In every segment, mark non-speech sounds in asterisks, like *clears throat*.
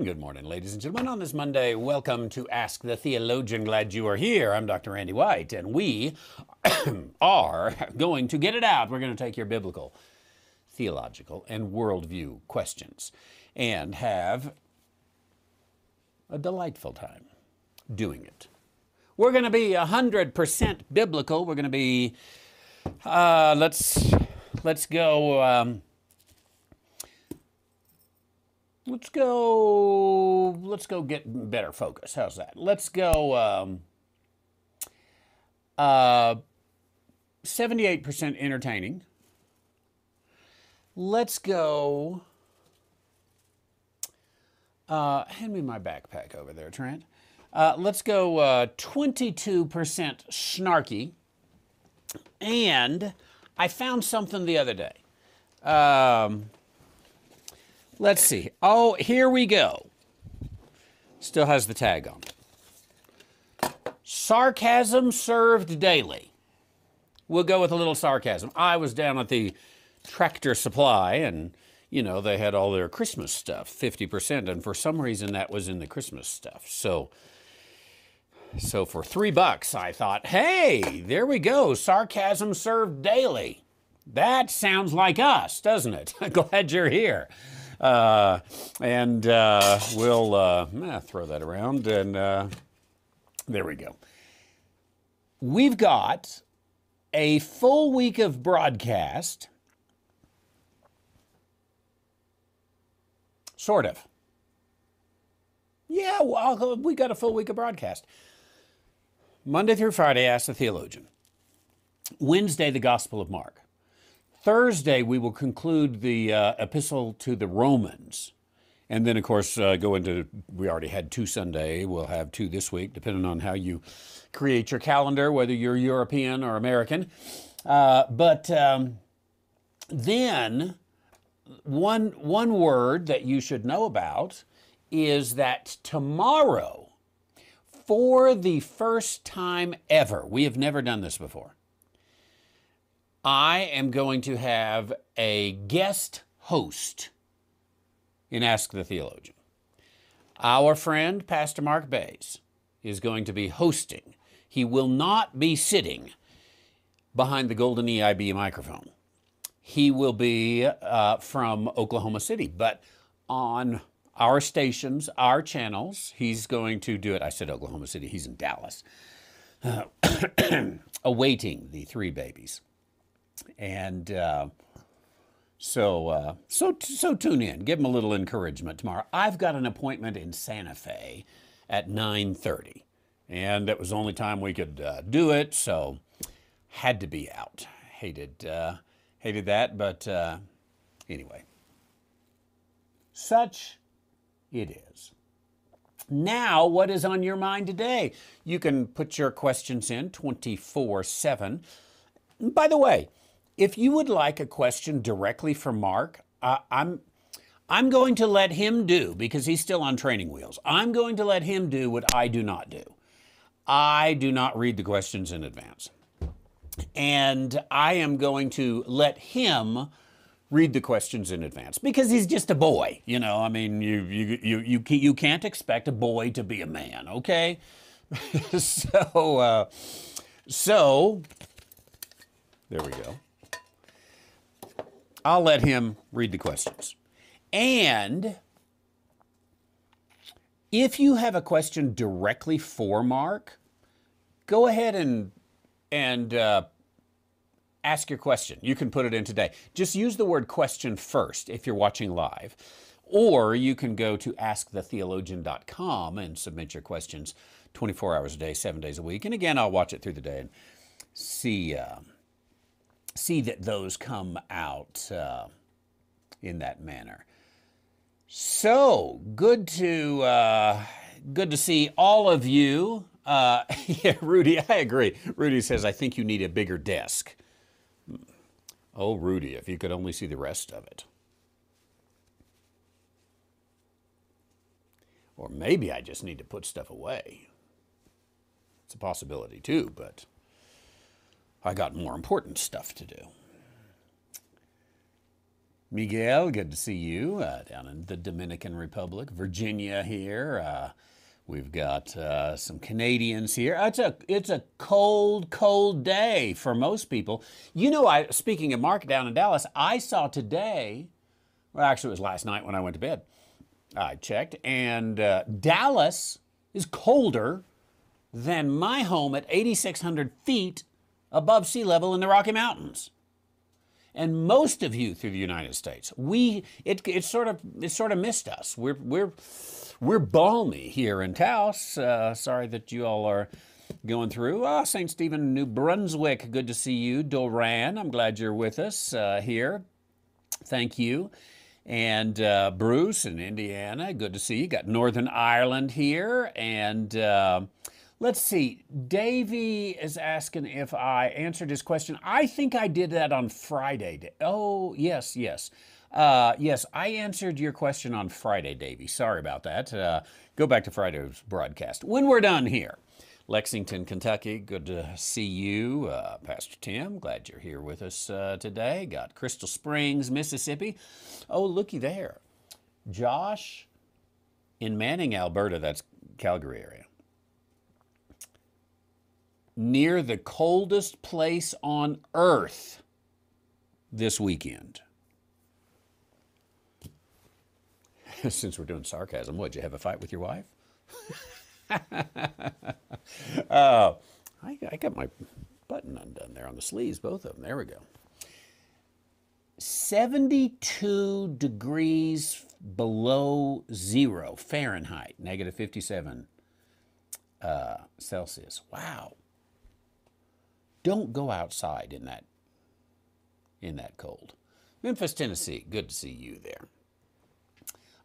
And good morning, ladies and gentlemen. On this Monday, welcome to Ask the Theologian. Glad you are here. I'm Dr. Randy White, and we *coughs* are going to get it out. We're going to take your biblical, theological, and worldview questions and have a delightful time doing it. We're going to be 100% biblical. We're going to be, uh, let's, let's go. Um, let's go let's go get better focus. How's that? Let's go um, uh, 78% entertaining. Let's go uh, hand me my backpack over there trent. Uh, let's go uh, 22% snarky. And i found something the other day. Um, Let's see. Oh, here we go. Still has the tag on. Sarcasm served daily. We'll go with a little sarcasm. I was down at the tractor supply and, you know, they had all their Christmas stuff, 50%, and for some reason that was in the Christmas stuff. So, so for three bucks, I thought, hey, there we go. Sarcasm served daily. That sounds like us, doesn't it? *laughs* Glad you're here. Uh, and uh, we'll uh, eh, throw that around, and uh, there we go. We've got a full week of broadcast, sort of. Yeah, well, we got a full week of broadcast. Monday through Friday, Ask the Theologian. Wednesday, the Gospel of Mark. Thursday, we will conclude the uh, epistle to the Romans. And then, of course, uh, go into, we already had two Sunday. We'll have two this week, depending on how you create your calendar, whether you're European or American. Uh, but um, then, one, one word that you should know about is that tomorrow, for the first time ever, we have never done this before I am going to have a guest host in Ask the Theologian. Our friend, Pastor Mark Bays, is going to be hosting. He will not be sitting behind the golden EIB microphone. He will be uh, from Oklahoma City, but on our stations, our channels, he's going to do it. I said Oklahoma City, he's in Dallas, uh, *coughs* awaiting the three babies. And uh, so, uh, so, so tune in. Give them a little encouragement tomorrow. I've got an appointment in Santa Fe at 9:30, and it was the only time we could uh, do it, so had to be out. Hated, uh, hated that, but uh, anyway, such it is. Now, what is on your mind today? You can put your questions in 24 7. By the way, if you would like a question directly from Mark, uh, I'm I'm going to let him do because he's still on training wheels. I'm going to let him do what I do not do. I do not read the questions in advance. And I am going to let him read the questions in advance because he's just a boy, you know. I mean, you you you you you can't expect a boy to be a man, okay? *laughs* so uh, so there we go. I'll let him read the questions. And if you have a question directly for Mark, go ahead and and uh, ask your question. You can put it in today. Just use the word question first if you're watching live. Or you can go to askthetheologian.com and submit your questions 24 hours a day, seven days a week. And again, I'll watch it through the day and see. Uh, see that those come out uh, in that manner. So good to uh, good to see all of you. Uh, *laughs* yeah, Rudy, I agree. Rudy says I think you need a bigger desk. Oh, Rudy, if you could only see the rest of it. Or maybe I just need to put stuff away. It's a possibility too, but. I got more important stuff to do. Miguel, good to see you uh, down in the Dominican Republic, Virginia here. Uh, we've got uh, some Canadians here. It's a it's a cold, cold day for most people. You know, I speaking of Mark down in Dallas, I saw today. Well, actually, it was last night when I went to bed. I checked, and uh, Dallas is colder than my home at 8,600 feet above sea level in the Rocky Mountains. And most of you through the United States, we it, it sort of it sort of missed us. We're we're we're balmy here in Taos. Uh, sorry that you all are going through. Ah, St. Stephen, New Brunswick. Good to see you, Doran. I'm glad you're with us uh, here. Thank you. And uh, Bruce in Indiana. Good to see you. Got Northern Ireland here and. Let's see. Davey is asking if I answered his question. I think I did that on Friday. Oh, yes, yes. Uh, yes, I answered your question on Friday, Davey. Sorry about that. Uh, go back to Friday's broadcast. When we're done here, Lexington, Kentucky, good to see you. Uh, Pastor Tim, glad you're here with us uh, today. Got Crystal Springs, Mississippi. Oh, looky there. Josh in Manning, Alberta, that's Calgary area near the coldest place on earth this weekend. *laughs* Since we're doing sarcasm, what, did you have a fight with your wife? *laughs* uh, I, I got my button undone there on the sleeves, both of them. There we go. 72 degrees below zero Fahrenheit, negative 57 uh, Celsius. Wow. Don't go outside in that in that cold. Memphis, Tennessee, good to see you there.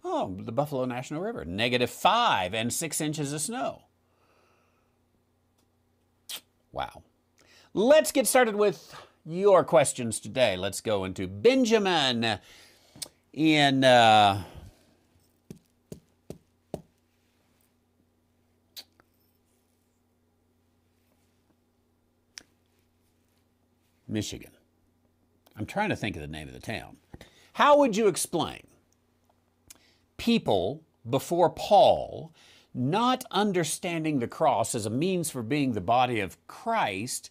Oh, the Buffalo National River, negative five and six inches of snow. Wow. Let's get started with your questions today. Let's go into Benjamin in uh, Michigan. I'm trying to think of the name of the town. How would you explain people before Paul not understanding the cross as a means for being the body of Christ,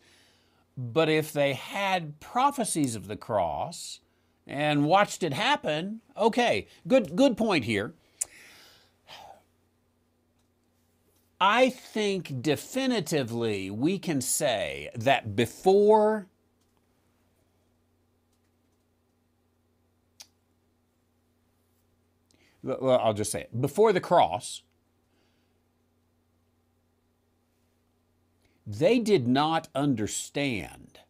but if they had prophecies of the cross and watched it happen, okay, good good point here. I think definitively we can say that before well, I'll just say it. Before the cross, they did not understand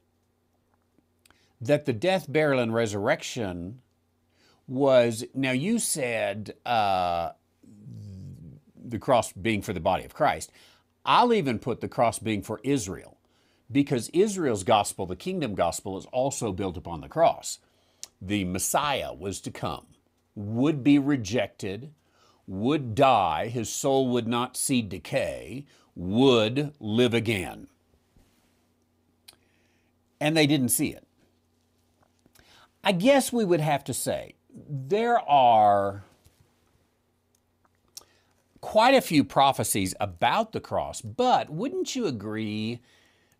that the death, burial, and resurrection was. Now, you said uh, the cross being for the body of Christ. I'll even put the cross being for Israel because Israel's gospel, the kingdom gospel, is also built upon the cross. The Messiah was to come would be rejected, would die, his soul would not see decay, would live again. And they didn't see it. I guess we would have to say there are quite a few prophecies about the cross, but wouldn't you agree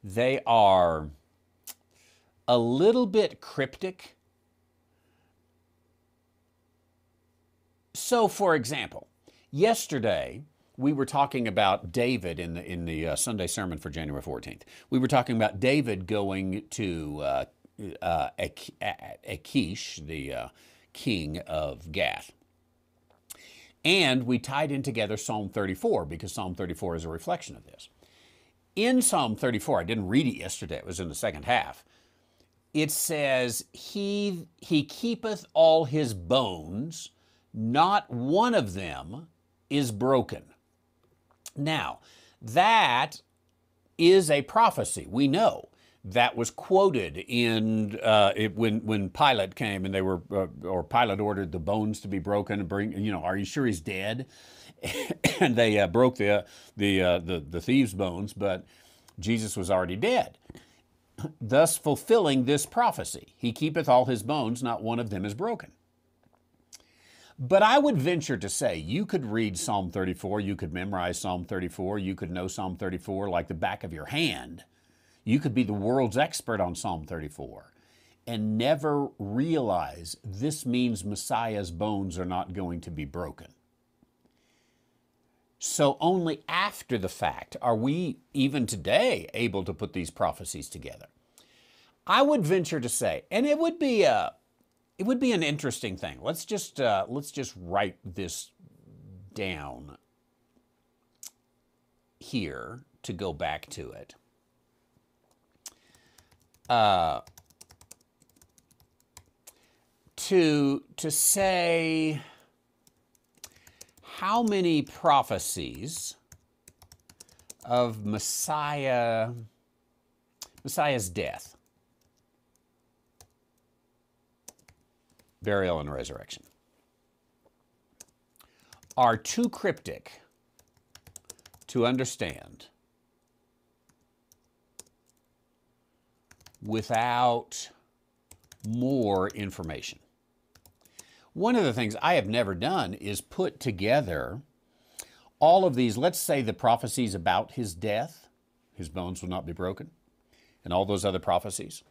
they are a little bit cryptic? So, for example, yesterday we were talking about David in the in the uh, Sunday sermon for January 14th. We were talking about David going to uh, uh, Achish, the uh, king of Gath. And we tied in together Psalm 34 because Psalm 34 is a reflection of this. In Psalm 34, I didn't read it yesterday, it was in the second half. It says, He, he keepeth all his bones, not one of them is broken. Now, that is a prophecy. We know that was quoted in uh, it, when when Pilate came and they were uh, or Pilate ordered the bones to be broken and bring you know are you sure he's dead? *coughs* and they uh, broke the the, uh, the the thieves' bones, but Jesus was already dead. Thus fulfilling this prophecy, he keepeth all his bones, not one of them is broken. But I would venture to say you could read Psalm 34, you could memorize Psalm 34, you could know Psalm 34 like the back of your hand. You could be the world's expert on Psalm 34 and never realize this means Messiah's bones are not going to be broken. So only after the fact are we, even today, able to put these prophecies together. I would venture to say, and it would be a, it would be an interesting thing. Let's just uh, let's just write this down here to go back to it. Uh, to to say how many prophecies of Messiah Messiah's death, burial, and resurrection are too cryptic to understand without more information. One of the things I have never done is put together all of these, let's say the prophecies about his death, his bones will not be broken, and all those other prophecies,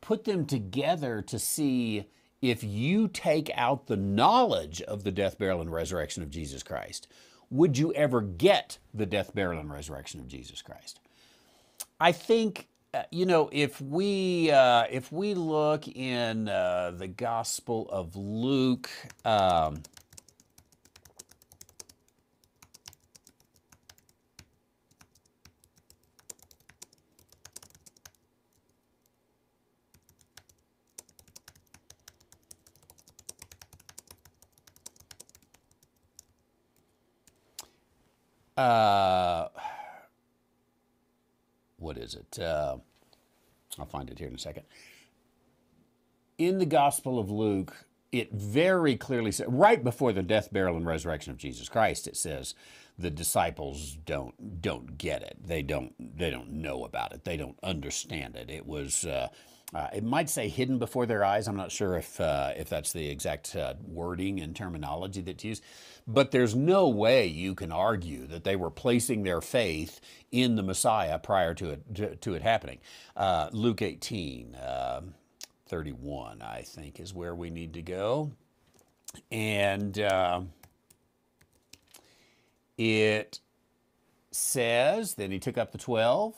put them together to see if you take out the knowledge of the death, burial, and resurrection of Jesus Christ, would you ever get the death, burial, and resurrection of Jesus Christ? I think uh, you know, if we uh, if we look in uh, the Gospel of Luke. Um, uh, what is it? Uh, I'll find it here in a second. In the Gospel of Luke, it very clearly says, right before the death, burial, and resurrection of Jesus Christ, it says the disciples don't don't get it. They don't they don't know about it. They don't understand it. It was. Uh, uh, it might say hidden before their eyes. I'm not sure if uh, if that's the exact uh, wording and terminology that's used, but there's no way you can argue that they were placing their faith in the Messiah prior to it to, to it happening. Uh, Luke 18, um, 31, I think, is where we need to go, and uh, it says, then he took up the twelve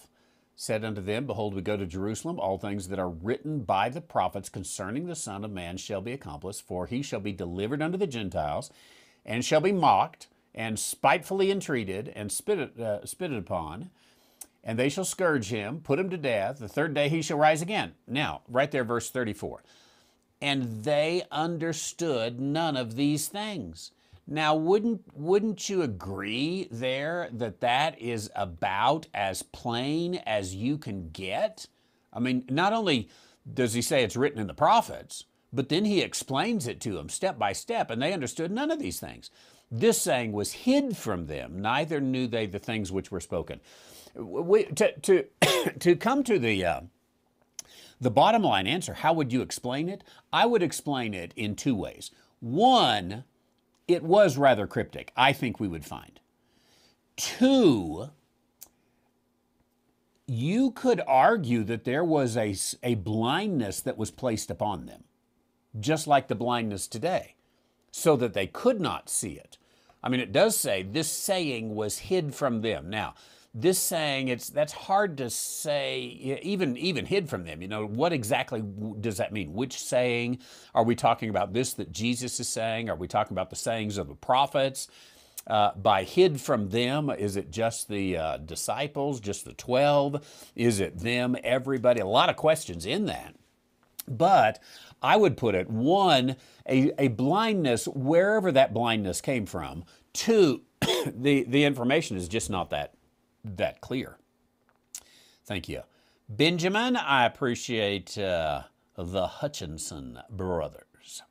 said unto them, Behold, we go to Jerusalem. All things that are written by the prophets concerning the Son of Man shall be accomplished, for he shall be delivered unto the Gentiles, and shall be mocked, and spitefully entreated, and spitted, uh, upon. And they shall scourge him, put him to death. The third day he shall rise again. Now, right there, verse 34. And they understood none of these things. Now, wouldn't wouldn't you agree there that that is about as plain as you can get? I mean, not only does he say it's written in the prophets, but then he explains it to them step by step, and they understood none of these things. This saying was hid from them; neither knew they the things which were spoken. We, to to *coughs* to come to the uh, the bottom line answer, how would you explain it? I would explain it in two ways. One it was rather cryptic, I think we would find. Two, you could argue that there was a, a blindness that was placed upon them, just like the blindness today, so that they could not see it. I mean, it does say this saying was hid from them. Now, this saying it's that's hard to say even even hid from them you know what exactly does that mean? Which saying? Are we talking about this that jesus is saying? Are we talking about the sayings of the prophets? Uh, by hid from them is it just the uh, disciples just the 12 is it them everybody? A lot of questions in that. But i would put it one a, a blindness wherever that blindness came from two *coughs* the, the information is just not that that clear. Thank you. Benjamin, I appreciate uh, the Hutchinson brothers.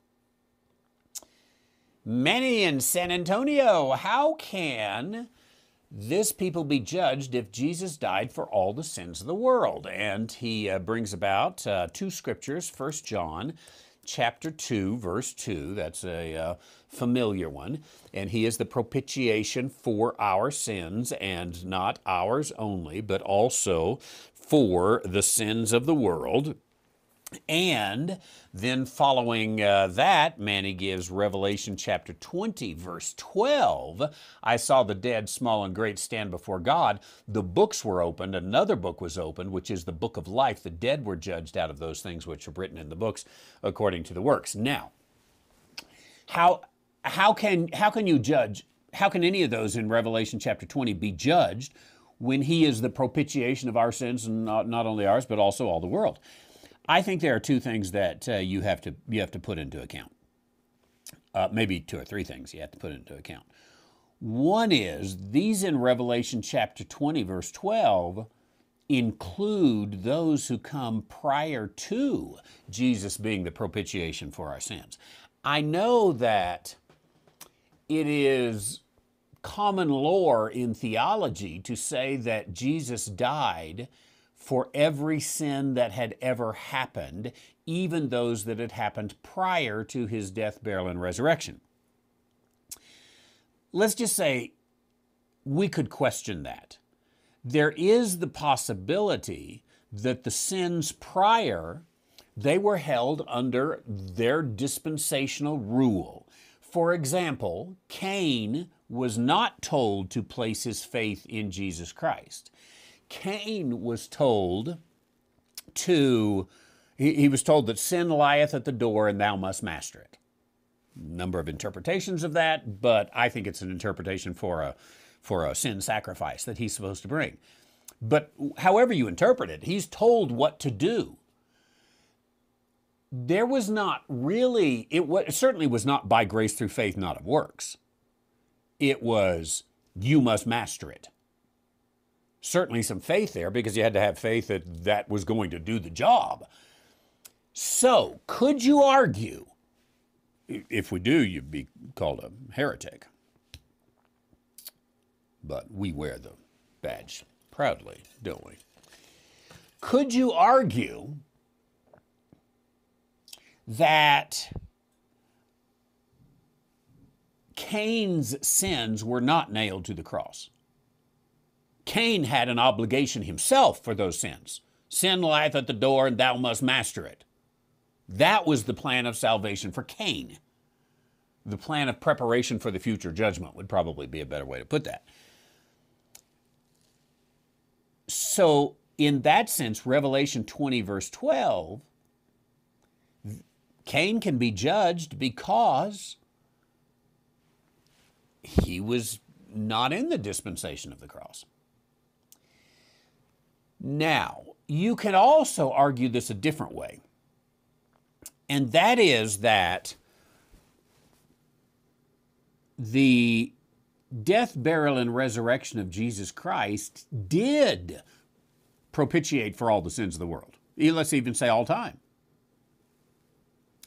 Manny in San Antonio, how can this people be judged if Jesus died for all the sins of the world? And he uh, brings about uh, two scriptures, First John chapter 2, verse 2. That's a uh, familiar one. And he is the propitiation for our sins, and not ours only, but also for the sins of the world. And then following uh, that, Manny gives Revelation chapter 20, verse 12. I saw the dead, small and great, stand before God. The books were opened. Another book was opened, which is the book of life. The dead were judged out of those things which are written in the books according to the works. Now, how, how, can, how can you judge? How can any of those in Revelation chapter 20 be judged when he is the propitiation of our sins, and not, not only ours, but also all the world? I think there are two things that uh, you have to you have to put into account. Uh, maybe two or three things you have to put into account. One is these in Revelation chapter 20, verse 12, include those who come prior to Jesus being the propitiation for our sins. I know that it is common lore in theology to say that Jesus died for every sin that had ever happened, even those that had happened prior to his death, burial, and resurrection. Let's just say we could question that. There is the possibility that the sins prior they were held under their dispensational rule. For example, Cain was not told to place his faith in Jesus Christ. Cain was told to, he, he was told that sin lieth at the door and thou must master it. Number of interpretations of that, but I think it's an interpretation for a, for a sin sacrifice that he's supposed to bring. But however you interpret it, he's told what to do. There was not really, it, was, it certainly was not by grace through faith, not of works. It was, you must master it certainly some faith there because you had to have faith that that was going to do the job. So, could you argue? If we do, you'd be called a heretic. But we wear the badge proudly, don't we? Could you argue that Cain's sins were not nailed to the cross? Cain had an obligation himself for those sins. Sin lieth at the door, and thou must master it. That was the plan of salvation for Cain. The plan of preparation for the future judgment would probably be a better way to put that. So, in that sense, Revelation 20, verse 12, Cain can be judged because he was not in the dispensation of the cross. Now, you can also argue this a different way, and that is that the death, burial, and resurrection of Jesus Christ did propitiate for all the sins of the world. Let's even say all time.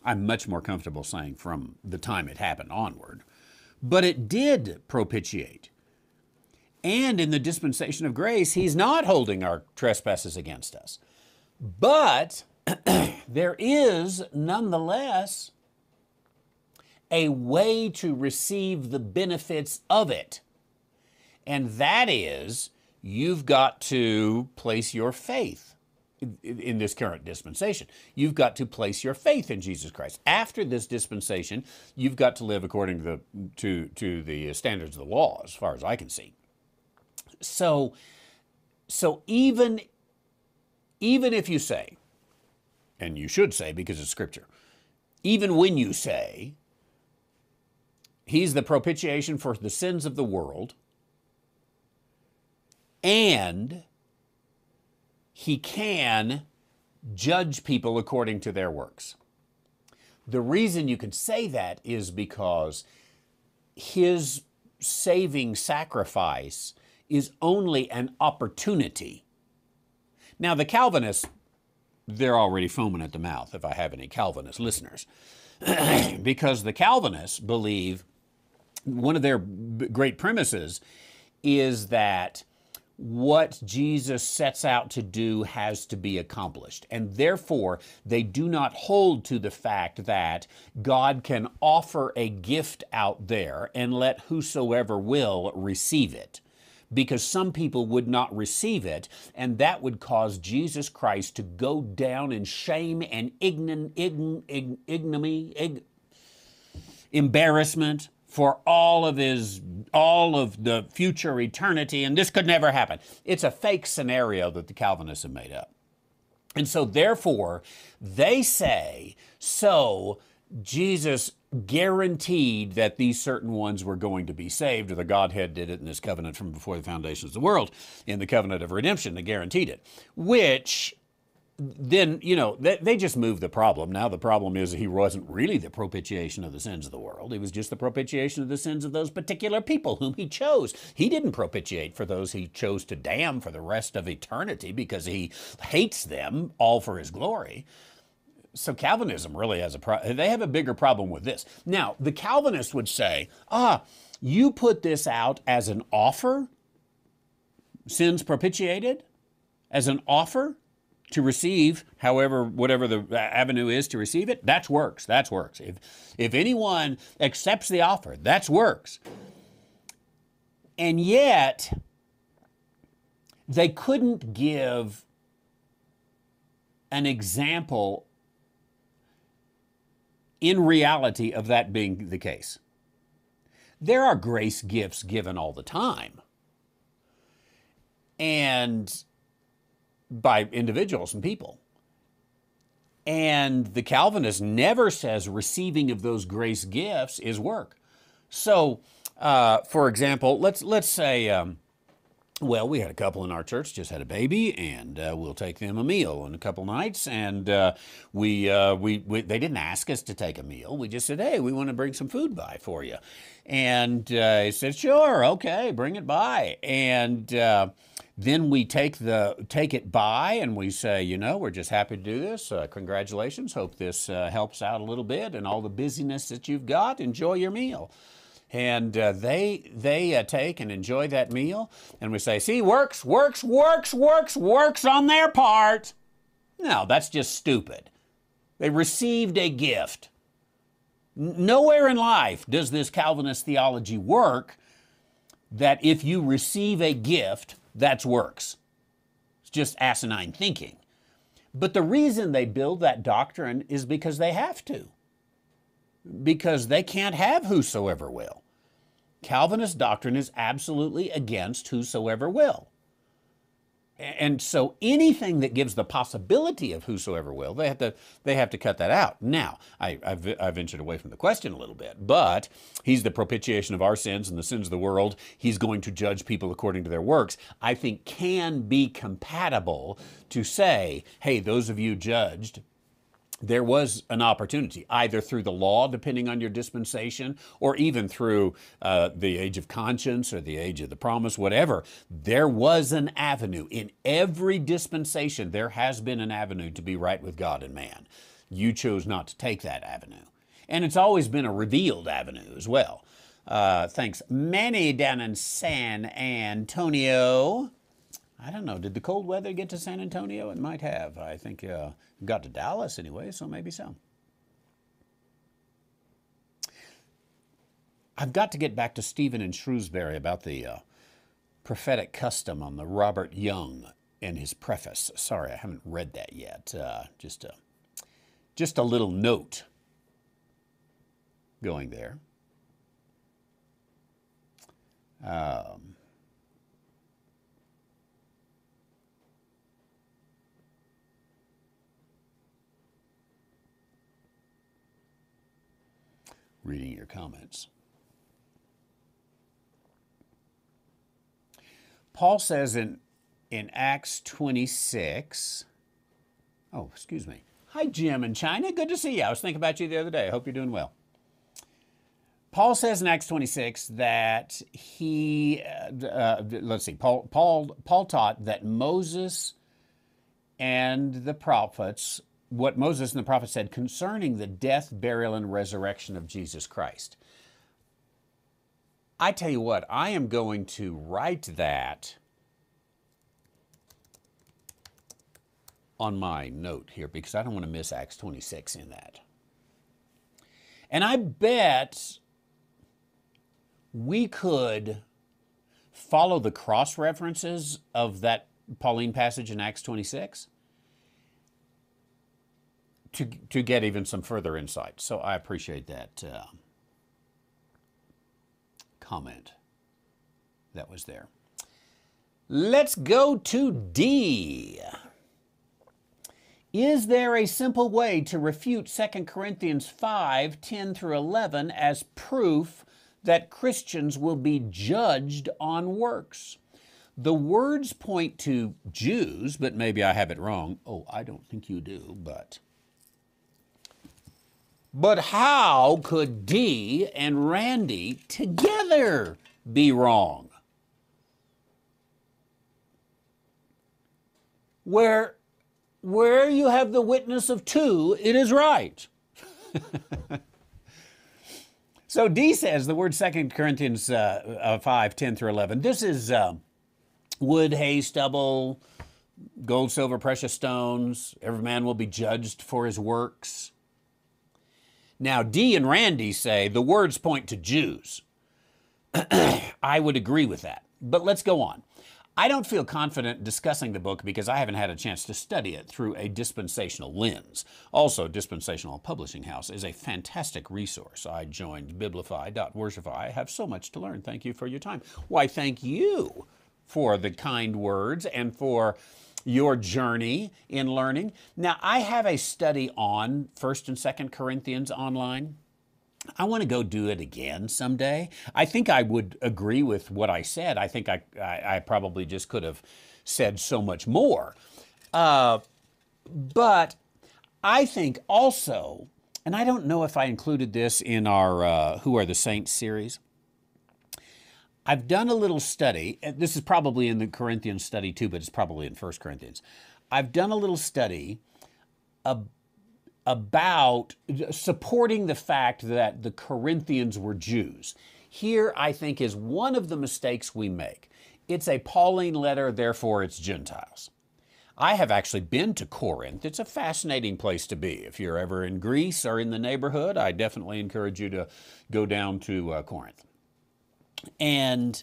I'm much more comfortable saying from the time it happened onward. But it did propitiate. And in the dispensation of grace, He's not holding our trespasses against us. But *clears throat* there is nonetheless a way to receive the benefits of it. And that is, you've got to place your faith in this current dispensation. You've got to place your faith in Jesus Christ. After this dispensation, you've got to live according to the, to, to the standards of the law, as far as I can see. So, so even, even if you say, and you should say because it's scripture, even when you say, He's the propitiation for the sins of the world, and He can judge people according to their works. The reason you can say that is because His saving sacrifice is only an opportunity. Now, the Calvinists, they're already foaming at the mouth if I have any Calvinist listeners, *clears throat* because the Calvinists believe one of their great premises is that what Jesus sets out to do has to be accomplished. And therefore, they do not hold to the fact that God can offer a gift out there and let whosoever will receive it. Because some people would not receive it, and that would cause Jesus Christ to go down in shame and ign- ign- ign- ignominy, ig- embarrassment, for all of his all of the future eternity and this could never happen. It's a fake scenario that the calvinists have made up. And so therefore they say so jesus guaranteed that these certain ones were going to be saved or the godhead did it in this covenant from before the foundations of the world in the covenant of redemption they guaranteed it which then you know they, they just moved the problem. Now the problem is he wasn't really the propitiation of the sins of the world. He was just the propitiation of the sins of those particular people whom he chose. He didn't propitiate for those he chose to damn for the rest of eternity because he hates them all for his glory. So calvinism really has a pro- they have a bigger problem with this. Now the calvinist would say ah you put this out as an offer? Sins propitiated? As an offer to receive however whatever the avenue is to receive it that's works that's works. If if anyone accepts the offer that's works. And yet they couldn't give an example in reality of that being the case. There are grace gifts given all the time. And by individuals and people. And the Calvinist never says receiving of those grace gifts is work. So, uh, for example, let's let's say, um, well, we had a couple in our church just had a baby, and uh, we'll take them a meal in a couple nights. And uh, we, uh, we we they didn't ask us to take a meal. We just said, hey, we want to bring some food by for you. And uh, he said, sure, okay, bring it by. And uh, then we take the take it by and we say, you know, we're just happy to do this. Uh, congratulations. Hope this uh, helps out a little bit and all the busyness that you've got. Enjoy your meal. And uh, they they uh, take and enjoy that meal, and we say, see, works, works, works, works, works on their part. No, that's just stupid. They received a gift. Nowhere in life does this Calvinist theology work that if you receive a gift, that's works. It's just asinine thinking. But the reason they build that doctrine is because they have to, because they can't have whosoever will. Calvinist doctrine is absolutely against whosoever will. And so anything that gives the possibility of whosoever will, they have to they have to cut that out. Now, I, I've, I've ventured away from the question a little bit, but he's the propitiation of our sins and the sins of the world. He's going to judge people according to their works. I think can be compatible to say, hey, those of you judged there was an opportunity, either through the law, depending on your dispensation, or even through uh, the age of conscience or the age of the promise, whatever. There was an avenue. In every dispensation, there has been an avenue to be right with God and man. You chose not to take that avenue. And it's always been a revealed avenue as well. Uh, thanks. Manny down in San Antonio. I don't know. Did the cold weather get to San Antonio? It might have. I think uh, got to Dallas anyway, so maybe so. I've got to get back to Stephen and Shrewsbury about the uh, prophetic custom on the Robert Young and his preface. Sorry, I haven't read that yet. Uh, just a just a little note going there. Um, reading your comments. Paul says in, in Acts 26, oh, excuse me. Hi, Jim in China. Good to see you. I was thinking about you the other day. I hope you're doing well. Paul says in Acts 26 that he, uh, uh, let's see, Paul, Paul, Paul taught that Moses and the prophets what Moses and the prophets said concerning the death, burial, and resurrection of Jesus Christ. I tell you what, I am going to write that on my note here because I don't want to miss Acts 26 in that. And I bet we could follow the cross references of that Pauline passage in Acts 26 to, to get even some further insight. So I appreciate that uh, comment that was there. Let's go to Dee. Is there a simple way to refute 2 Corinthians 5 10 through 11 as proof that Christians will be judged on works? The words point to Jews, but maybe I have it wrong. Oh, I don't think you do, but. But how could Dee and Randy together be wrong? Where, where you have the witness of two, it is right. *laughs* so Dee says the word 2 Corinthians uh, uh, 5 10 through 11. This is uh, wood, hay, stubble, gold, silver, precious stones. Every man will be judged for his works. Now, Dee and Randy say the words point to Jews. *clears throat* I would agree with that. But let's go on. I don't feel confident discussing the book because I haven't had a chance to study it through a dispensational lens. Also, Dispensational Publishing House is a fantastic resource. I joined Biblify.worshipify. I have so much to learn. Thank you for your time. Why, thank you for the kind words and for your journey in learning. Now, I have a study on 1st and 2nd Corinthians online. I want to go do it again someday. I think I would agree with what I said. I think I, I, I probably just could have said so much more. Uh, but I think also, and I don't know if I included this in our uh, Who Are the Saints series. I've done a little study. This is probably in the Corinthians study too, but it's probably in First Corinthians. I've done a little study about supporting the fact that the Corinthians were Jews. Here, I think, is one of the mistakes we make. It's a Pauline letter, therefore, it's Gentiles. I have actually been to Corinth. It's a fascinating place to be. If you're ever in Greece or in the neighborhood, I definitely encourage you to go down to uh, Corinth. And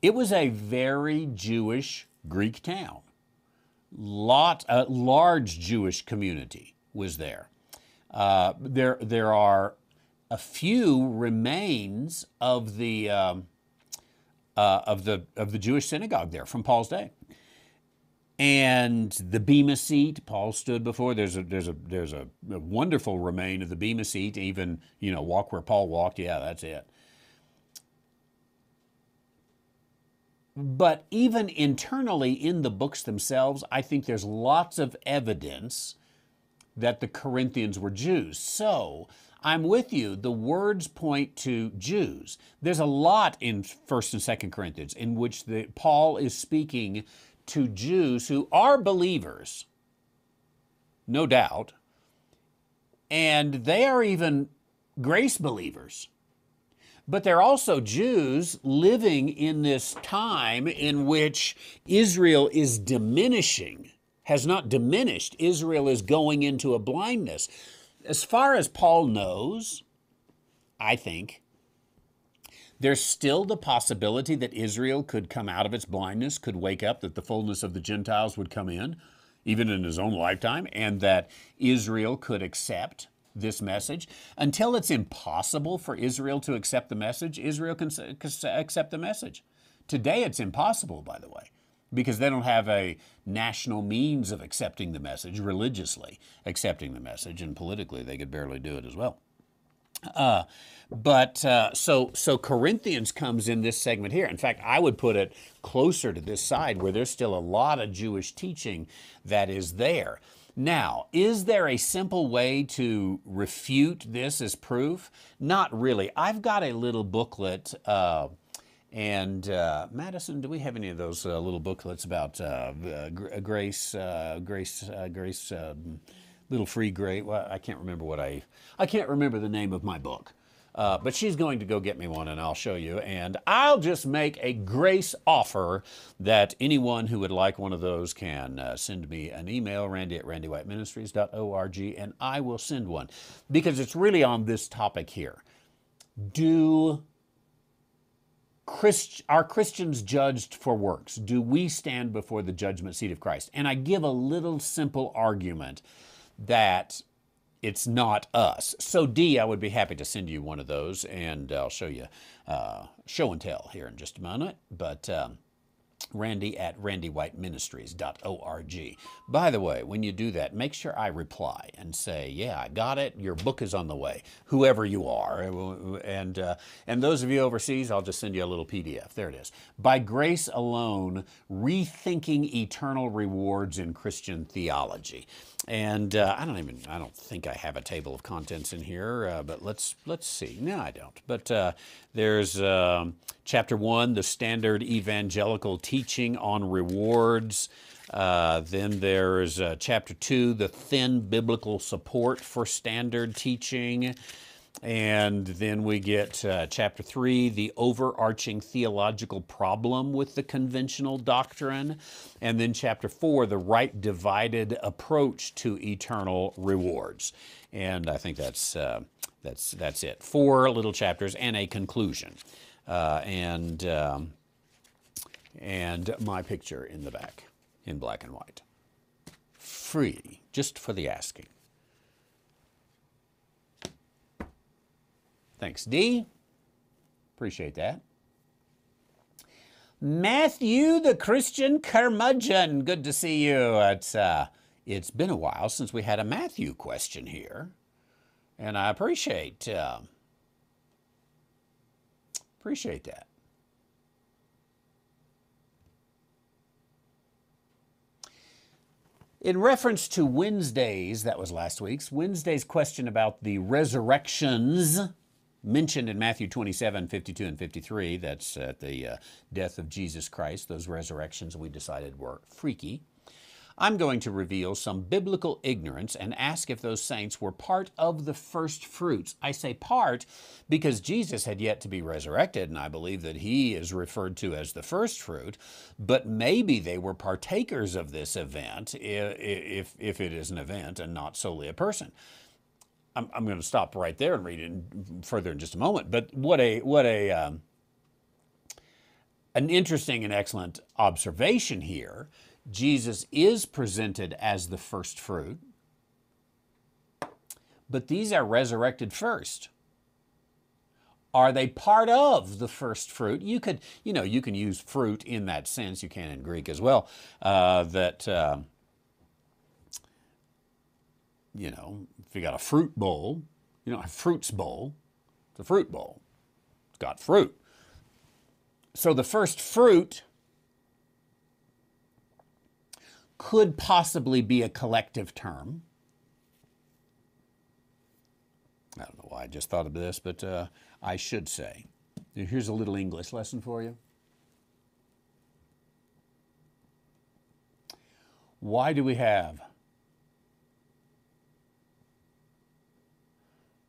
it was a very Jewish Greek town. Lot, a large Jewish community was there. Uh, there, there are a few remains of the um, uh, of the of the Jewish synagogue there from Paul's day, and the bema seat Paul stood before. There's a there's a there's a, a wonderful remain of the bema seat. Even you know walk where Paul walked. Yeah, that's it. But even internally in the books themselves, I think there's lots of evidence that the Corinthians were Jews. So I'm with you. The words point to Jews. There's a lot in 1st and 2nd Corinthians in which the, Paul is speaking to Jews who are believers, no doubt, and they are even grace believers. But they're also Jews living in this time in which Israel is diminishing, has not diminished. Israel is going into a blindness. As far as Paul knows, I think, there's still the possibility that Israel could come out of its blindness, could wake up, that the fullness of the Gentiles would come in, even in his own lifetime, and that Israel could accept this message. Until it's impossible for Israel to accept the message, Israel can accept the message. Today it's impossible, by the way, because they don't have a national means of accepting the message, religiously accepting the message, and politically they could barely do it as well. Uh, but uh, so so Corinthians comes in this segment here. In fact, I would put it closer to this side where there's still a lot of Jewish teaching that is there. Now, is there a simple way to refute this as proof? Not really. I've got a little booklet. Uh, and uh, Madison, do we have any of those uh, little booklets about uh, uh, grace, uh, grace, grace, um, little free grace? Well, I can't remember what I, I can't remember the name of my book. Uh, but she's going to go get me one and I'll show you. And I'll just make a grace offer that anyone who would like one of those can uh, send me an email, randy at randywhiteministries.org, and I will send one because it's really on this topic here. Do Christ, are Christians judged for works? Do we stand before the judgment seat of Christ? And I give a little simple argument that it's not us. So, Dee, I would be happy to send you one of those, and I'll show you uh, show and tell here in just a moment. But um, randy at randywhiteministries.org. By the way, when you do that, make sure I reply and say, yeah, I got it. Your book is on the way, whoever you are. And, uh, and those of you overseas, I'll just send you a little PDF. There it is. By Grace Alone, Rethinking Eternal Rewards in Christian Theology. And uh, I don't even, I don't think I have a table of contents in here, uh, but let's, let's see. No, I don't. But uh, there's um, chapter one, the standard evangelical teaching on rewards. Uh, then there's uh, chapter two, the thin biblical support for standard teaching. And then we get uh, chapter three, the overarching theological problem with the conventional doctrine. And then chapter four, the right divided approach to eternal rewards. And I think that's, uh, that's, that's it. Four little chapters and a conclusion. Uh, and, um, and my picture in the back in black and white. Free, just for the asking. Thanks, Dee. Appreciate that. Matthew, the Christian curmudgeon. Good to see you. It's, uh, it's been a while since we had a Matthew question here, and I appreciate uh, appreciate that. In reference to Wednesday's, that was last week's, Wednesday's question about the resurrections mentioned in Matthew 27, 52, and 53. That's at the uh, death of Jesus Christ. Those resurrections we decided were freaky. I'm going to reveal some biblical ignorance and ask if those saints were part of the first fruits. I say part because Jesus had yet to be resurrected, and I believe that he is referred to as the first fruit, but maybe they were partakers of this event if, if it is an event and not solely a person. I'm, I'm going to stop right there and read it further in just a moment. But what a what a um, an interesting and excellent observation here. Jesus is presented as the first fruit, but these are resurrected first. Are they part of the first fruit? You could, you know, you can use fruit in that sense. You can in Greek as well. Uh, that. Uh, you know, if you got a fruit bowl, you know, a fruits bowl, it's a fruit bowl. It's got fruit. So the first fruit could possibly be a collective term. I don't know why I just thought of this, but uh, I should say. Here's a little English lesson for you. Why do we have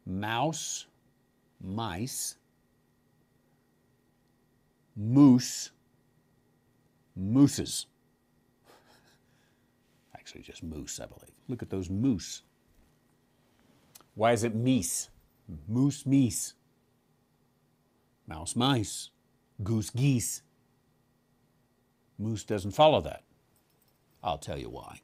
mouse, mice, moose, mooses. *laughs* Actually, just moose, I believe. Look at those moose. Why is it meese? Moose, meese. Mouse, mice. Goose, geese. Moose doesn't follow that. I'll tell you why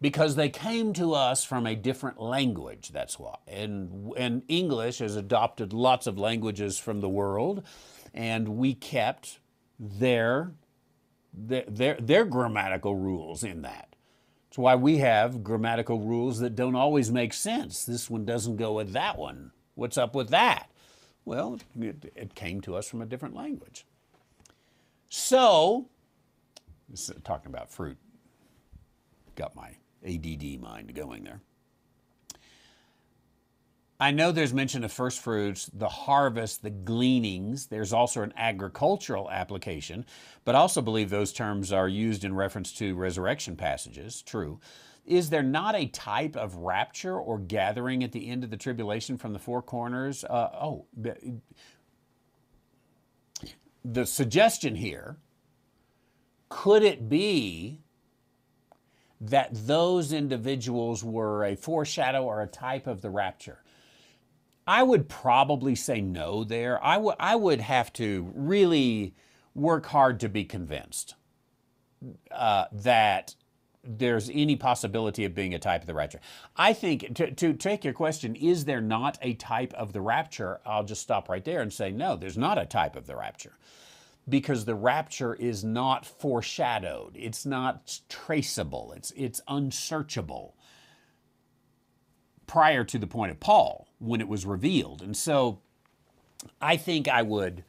because they came to us from a different language. That's why. And, and English has adopted lots of languages from the world, and we kept their, their, their, their grammatical rules in that. That's why we have grammatical rules that don't always make sense. This one doesn't go with that one. What's up with that? Well, it, it came to us from a different language. So, talking about fruit, got my ADD mind going there. I know there's mention of first fruits, the harvest, the gleanings. There's also an agricultural application, but also believe those terms are used in reference to resurrection passages. True. is there not a type of rapture or gathering at the end of the tribulation from the four corners? Uh, oh, the suggestion here could it be that those individuals were a foreshadow or a type of the rapture? I would probably say no there. I would I would have to really work hard to be convinced uh, that there's any possibility of being a type of the rapture. I think to, to take your question, is there not a type of the rapture? I'll just stop right there and say no, there's not a type of the rapture because the rapture is not foreshadowed. It's not traceable. It's, it's unsearchable prior to the point of Paul when it was revealed. And so I think I would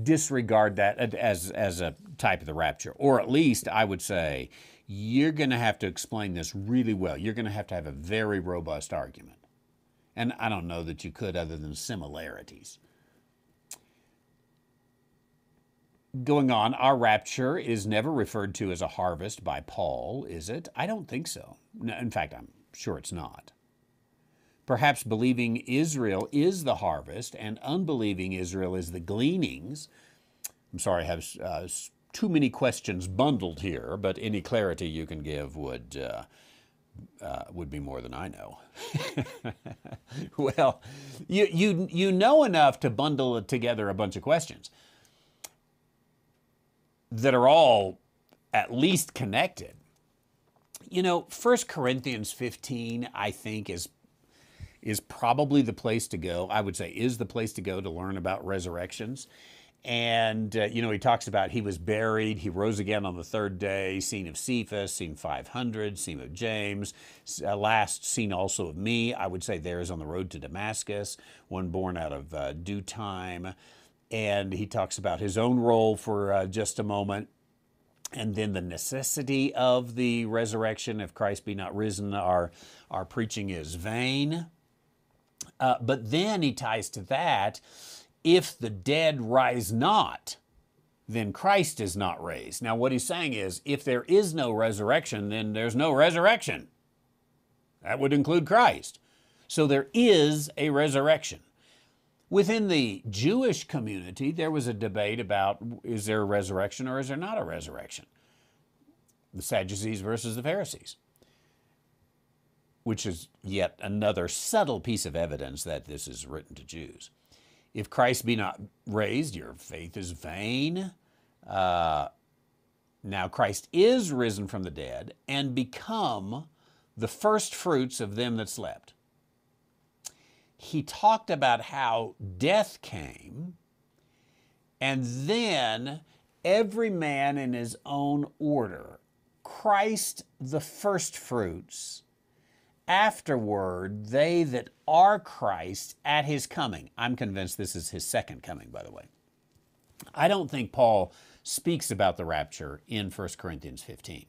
disregard that as, as a type of the rapture. Or at least I would say, you're going to have to explain this really well. You're going to have to have a very robust argument. And I don't know that you could other than similarities. Going on, our rapture is never referred to as a harvest by Paul, is it? I don't think so. In fact, I'm sure it's not. Perhaps believing Israel is the harvest and unbelieving Israel is the gleanings. I'm sorry, I have uh, too many questions bundled here, but any clarity you can give would. Uh, uh, would be more than I know. *laughs* well, you, you, you know enough to bundle together a bunch of questions that are all at least connected. You know, 1 Corinthians 15, I think, is is probably the place to go. I would say is the place to go to learn about resurrections. And, uh, you know, he talks about he was buried, he rose again on the third day, seen of Cephas, seen 500, seen of James, uh, last seen also of me. I would say there is on the road to Damascus, one born out of uh, due time and he talks about his own role for uh, just a moment. And then the necessity of the resurrection. If Christ be not risen, our, our preaching is vain. Uh, but then he ties to that if the dead rise not, then Christ is not raised. Now, what he's saying is if there is no resurrection, then there's no resurrection. That would include Christ. So there is a resurrection. Within the Jewish community, there was a debate about is there a resurrection or is there not a resurrection? The Sadducees versus the Pharisees, which is yet another subtle piece of evidence that this is written to Jews. If Christ be not raised, your faith is vain. Uh, now Christ is risen from the dead and become the first fruits of them that slept he talked about how death came, and then every man in his own order. Christ the first fruits, afterward, they that are Christ at his coming. I'm convinced this is his second coming, by the way. I don't think Paul speaks about the rapture in 1 Corinthians 15.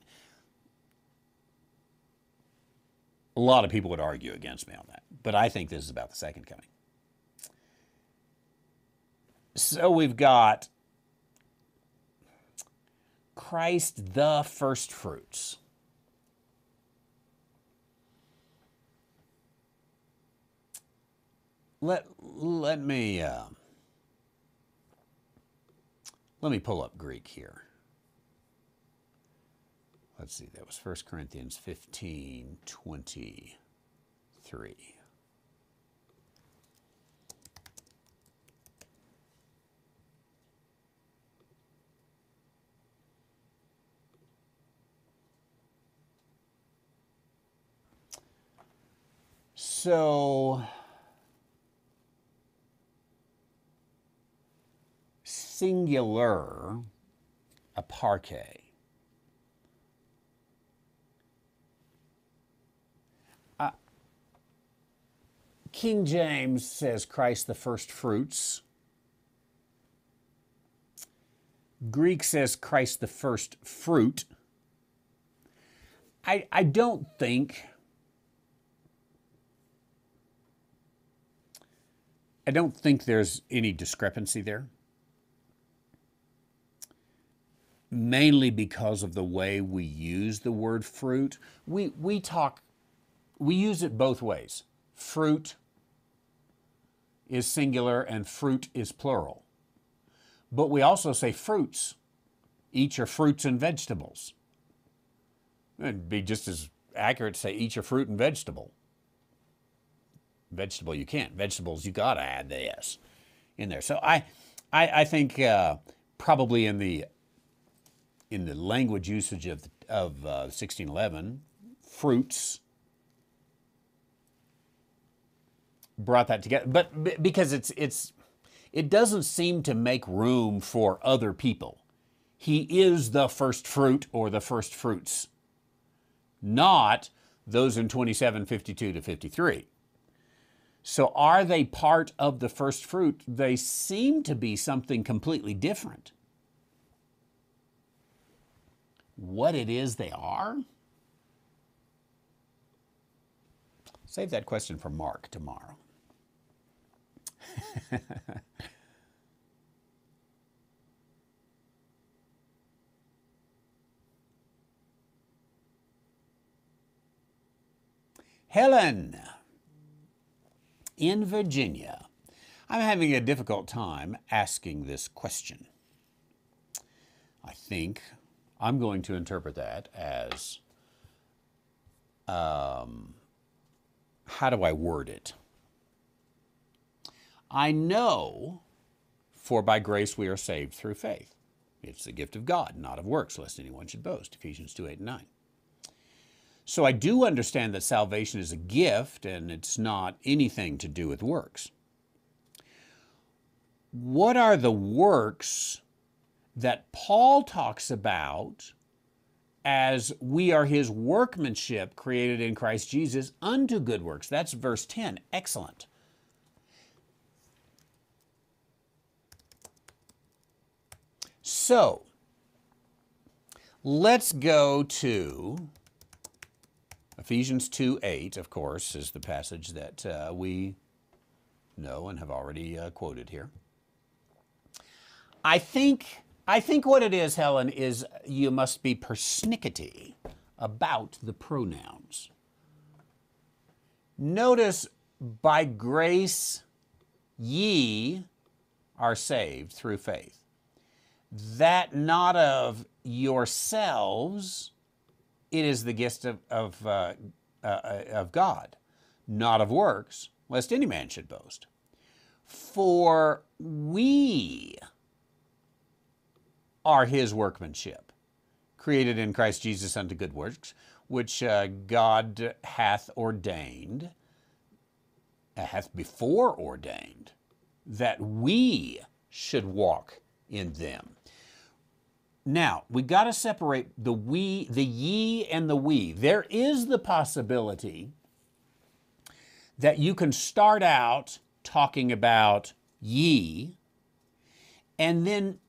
A lot of people would argue against me on that, but I think this is about the second coming. So we've got Christ the first fruits. Let, let me uh, let me pull up Greek here let's see, that was 1 Corinthians 15 23. So, singular, aparche. King James says Christ the first fruits. Greek says Christ the first fruit. I, I don't think I don't think there's any discrepancy there. mainly because of the way we use the word fruit. We, we talk, we use it both ways. Fruit is singular and fruit is plural. But we also say fruits. Each are fruits and vegetables. It'd be just as accurate to say each a fruit and vegetable. Vegetable you can't. Vegetables you gotta add the s in there. So I, I, I think uh, probably in the in the language usage of of uh, 1611, fruits brought that together. But because it's it's it doesn't seem to make room for other people. He is the first fruit or the first fruits, not those in 2752 to 53. So are they part of the first fruit? They seem to be something completely different. What it is they are? Save that question for Mark tomorrow. *laughs* Helen in Virginia. I'm having a difficult time asking this question. I think I'm going to interpret that as um, how do I word it? I know, for by grace we are saved through faith. It's the gift of God, not of works, lest anyone should boast. Ephesians 2 8 and 9. So I do understand that salvation is a gift and it's not anything to do with works. What are the works that Paul talks about as we are his workmanship created in Christ Jesus unto good works? That's verse 10. Excellent. So, let's go to Ephesians 2 8, of course, is the passage that uh, we know and have already uh, quoted here. I think, I think what it is, Helen, is you must be persnickety about the pronouns. Notice, by grace ye are saved through faith. That not of yourselves it is the gift of, of, uh, uh, of God, not of works, lest any man should boast. For we are his workmanship, created in Christ Jesus unto good works, which uh, God hath ordained, uh, hath before ordained, that we should walk in them. Now, we got to separate the we, the ye and the we. There is the possibility that you can start out talking about ye and then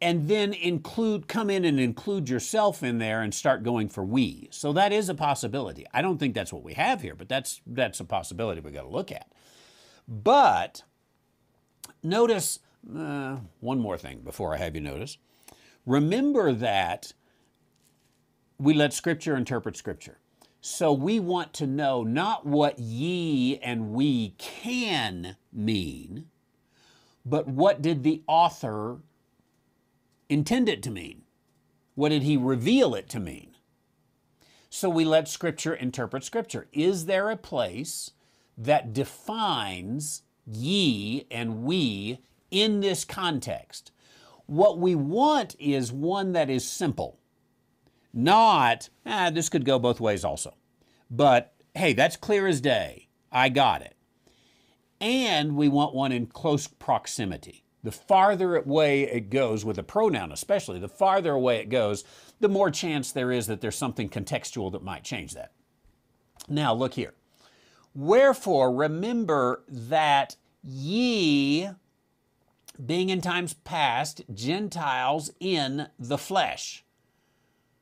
and then include come in and include yourself in there and start going for we. So that is a possibility. I don't think that's what we have here, but that's that's a possibility we got to look at. But notice uh, one more thing before I have you notice. Remember that we let Scripture interpret Scripture. So we want to know not what ye and we can mean, but what did the author intend it to mean? What did he reveal it to mean? So we let Scripture interpret Scripture. Is there a place that defines ye and we in this context? What we want is one that is simple, not, ah, this could go both ways also. But hey, that's clear as day. I got it. And we want one in close proximity. The farther away it goes, with a pronoun especially, the farther away it goes, the more chance there is that there's something contextual that might change that. Now, look here. Wherefore, remember that ye being in times past Gentiles in the flesh,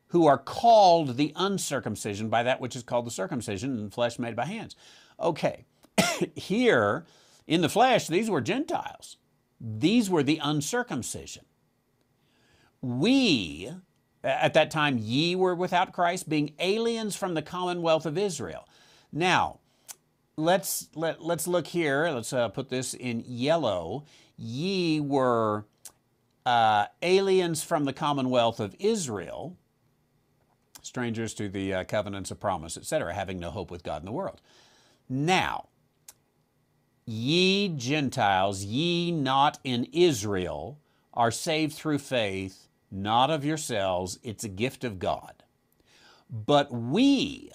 who are called the uncircumcision by that which is called the circumcision in flesh made by hands. Okay, *coughs* here in the flesh, these were Gentiles. These were the uncircumcision. we, at that time, ye were without Christ, being aliens from the commonwealth of Israel. Now, let's let, let's look here. Let's uh, put this in yellow. Ye were uh, aliens from the commonwealth of Israel, strangers to the uh, covenants of promise, etc., having no hope with God in the world. Now, ye Gentiles, ye not in Israel, are saved through faith, not of yourselves. It's a gift of God. But we,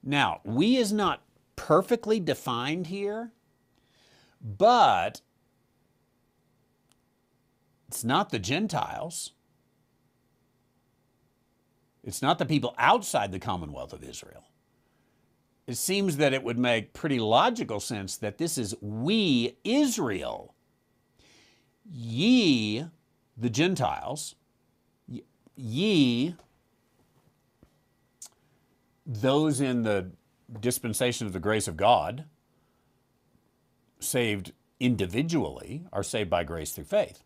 now, we is not perfectly defined here, but it's not the Gentiles. It's not the people outside the commonwealth of Israel. It seems that it would make pretty logical sense that this is we, Israel. Ye, the Gentiles, ye, those in the dispensation of the grace of God, saved individually, are saved by grace through faith.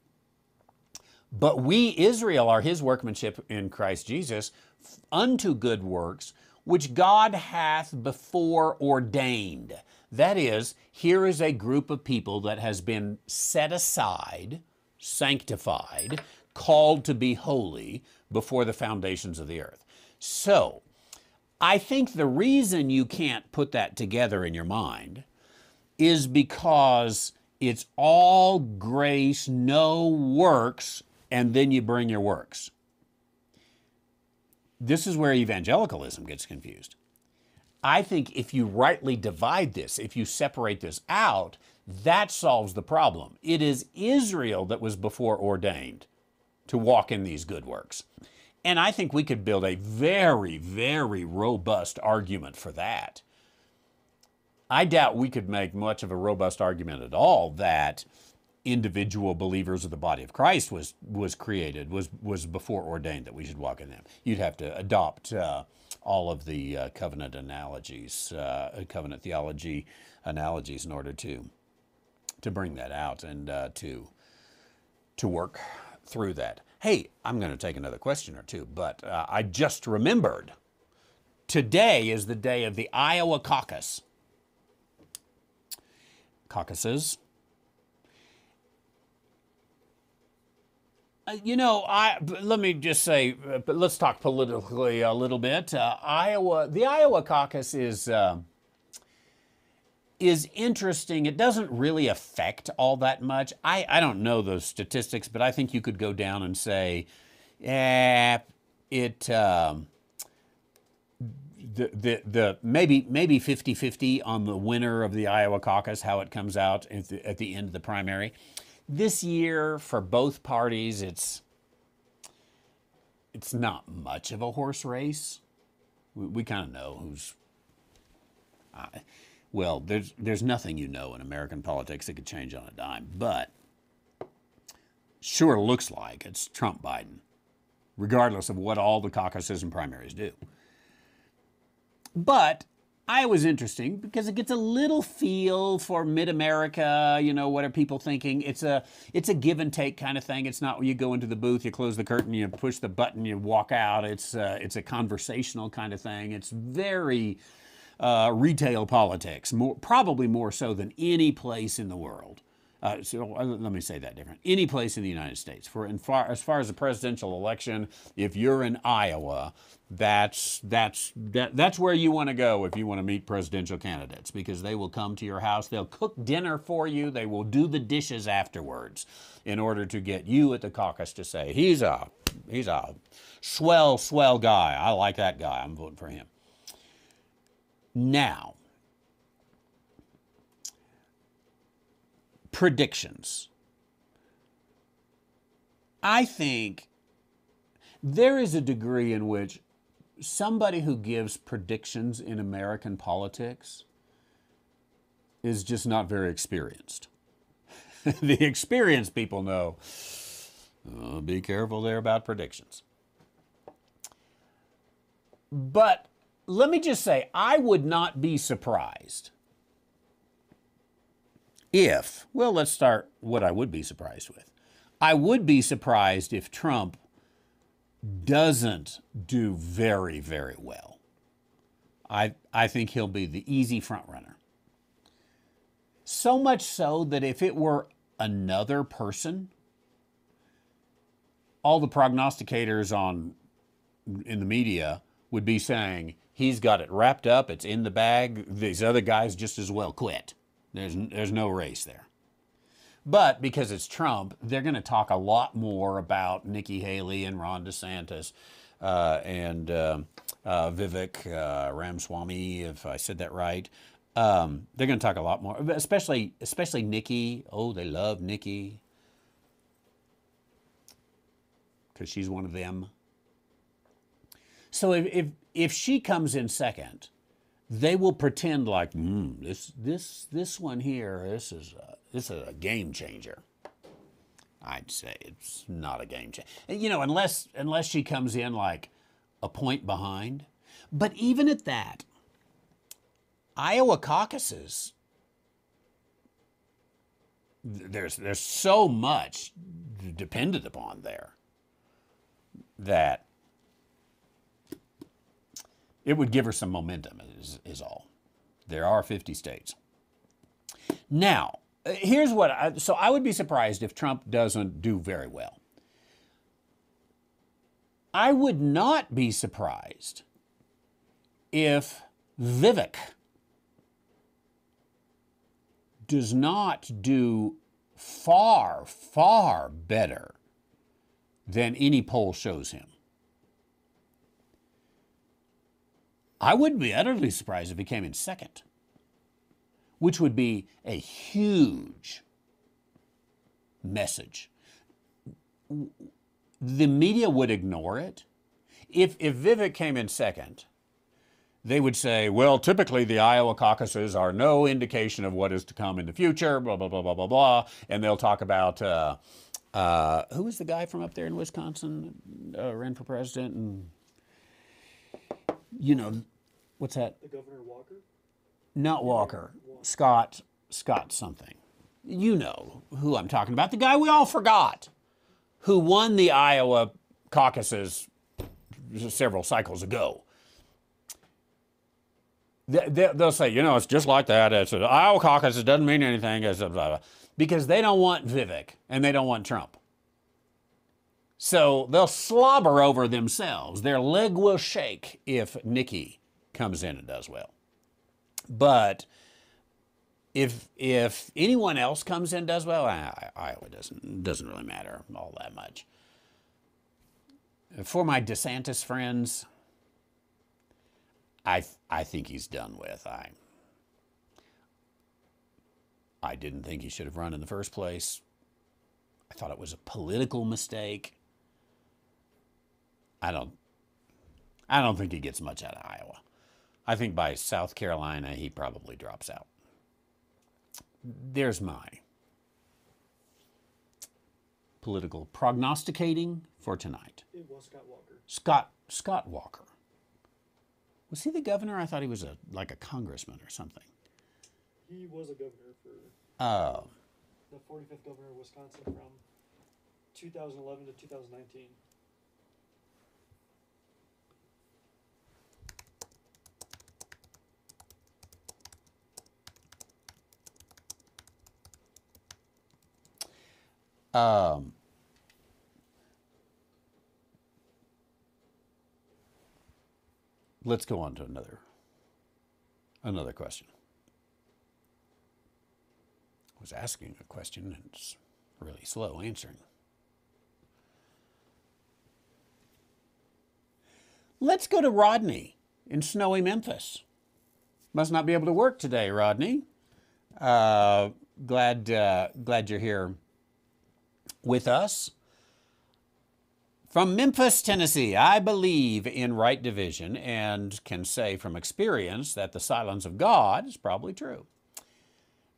But we, Israel, are his workmanship in Christ Jesus unto good works, which God hath before ordained. That is, here is a group of people that has been set aside, sanctified, called to be holy before the foundations of the earth. So, I think the reason you can't put that together in your mind is because it's all grace, no works, and then you bring your works. This is where evangelicalism gets confused. I think if you rightly divide this, if you separate this out, that solves the problem. It is Israel that was before ordained to walk in these good works. And I think we could build a very, very robust argument for that. I doubt we could make much of a robust argument at all that individual believers of the body of Christ was was created was was before ordained that we should walk in them. You'd have to adopt uh, all of the uh, covenant analogies, uh, covenant theology analogies, in order to to bring that out and uh, to to work through that. Hey, I'm going to take another question or two, but uh, I just remembered today is the day of the Iowa caucus. Caucuses you know, I let me just say, uh, but let's talk politically a little bit. Uh, Iowa, the Iowa caucus is uh, is interesting. It doesn't really affect all that much. I I don't know those statistics, but I think you could go down and say, yeah, it. Um, the, the, the maybe maybe 50-50 on the winner of the Iowa caucus, how it comes out at the, at the end of the primary this year for both parties, it's it's not much of a horse race. We, we kind of know who's. Uh, well, there's there's nothing you know in American politics that could change on a dime, but sure looks like it's Trump Biden, regardless of what all the caucuses and primaries do. But Iowa's interesting because it gets a little feel for mid-America. You know, what are people thinking? It's a it's a give and take kind of thing. It's not where you go into the booth, you close the curtain, you push the button, you walk out. It's uh, it's a conversational kind of thing. It's very uh, retail politics, more probably more so than any place in the world. Uh, so uh, let me say that different. Any place in the United States, for far, as far as a presidential election, if you're in Iowa, that's that's that, that's where you want to go if you want to meet presidential candidates because they will come to your house, they'll cook dinner for you, they will do the dishes afterwards, in order to get you at the caucus to say he's a he's a swell swell guy. I like that guy. I'm voting for him. Now, predictions. I think there is a degree in which somebody who gives predictions in American politics is just not very experienced. *laughs* the experienced people know oh, be careful there about predictions. But let me just say, I would not be surprised if, well, let's start what I would be surprised with. I would be surprised if Trump doesn't do very, very well. I, I think he'll be the easy front runner. So much so that if it were another person, all the prognosticators on in the media would be saying he's got it wrapped up, it's in the bag. These other guys just as well quit. There's there's no race there. But because it's Trump, they're going to talk a lot more about Nikki Haley and Ron DeSantis uh, and uh, uh, Vivek uh, Ramswamy, if I said that right. Um, they're going to talk a lot more, especially especially Nikki. Oh, they love Nikki because she's one of them. So if, if if she comes in second, they will pretend like mm, this this this one here this is a, this is a game changer. I'd say it's not a game changer. You know, unless unless she comes in like a point behind. But even at that, Iowa caucuses there's there's so much dependent upon there that it would give her some momentum, is, is all. There are 50 states. Now, uh, here's what I, so I would be surprised if Trump doesn't do very well. I would not be surprised if Vivek does not do far, far better than any poll shows him. I wouldn't be utterly surprised if he came in second, which would be a huge message. The media would ignore it. If, if Vivek came in second, they would say, well, typically the Iowa caucuses are no indication of what is to come in the future, blah, blah, blah, blah, blah, blah. And they'll talk about uh, uh, who was the guy from up there in Wisconsin, uh, ran for president and you know, what's that? The Governor Walker? Not Walker. Scott, Scott something. You know who I'm talking about. The guy we all forgot who won the Iowa caucuses several cycles ago. They'll say, you know, it's just like that. It's an Iowa caucus. It doesn't mean anything. Because they don't want Vivek and they don't want Trump. So they'll slobber over themselves. Their leg will shake if Nikki comes in and does well. But if if anyone else comes in and does well, Iowa doesn't doesn't really matter all that much. For my DeSantis friends, I I think he's done with. I I didn't think he should have run in the first place. I thought it was a political mistake. I don't I don't think he gets much out of Iowa. I think by South Carolina he probably drops out. There's my political prognosticating for tonight. It was Scott Walker. Scott Scott Walker. Was he the governor? I thought he was a like a congressman or something. He was a governor for Oh. the 45th governor of Wisconsin from 2011 to 2019. Um, let's go on to another another question. I was asking a question and it's really slow answering. Let's go to Rodney in snowy Memphis. Must not be able to work today, Rodney. Uh, glad uh, glad you're here with us. From Memphis, Tennessee, I believe in right division and can say from experience that the silence of God is probably true.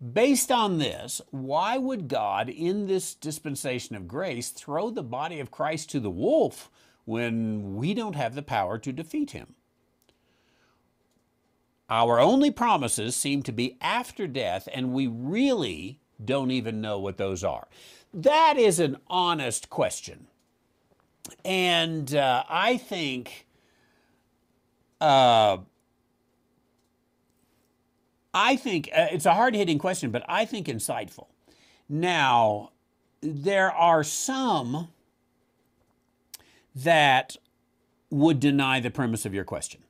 Based on this, why would God, in this dispensation of grace, throw the body of Christ to the wolf when we don't have the power to defeat him? Our only promises seem to be after death, and we really don't even know what those are. That is an honest question. and uh, I think uh, I think uh, it's a hard hitting question, but I think insightful. Now, there are some that would deny the premise of your question.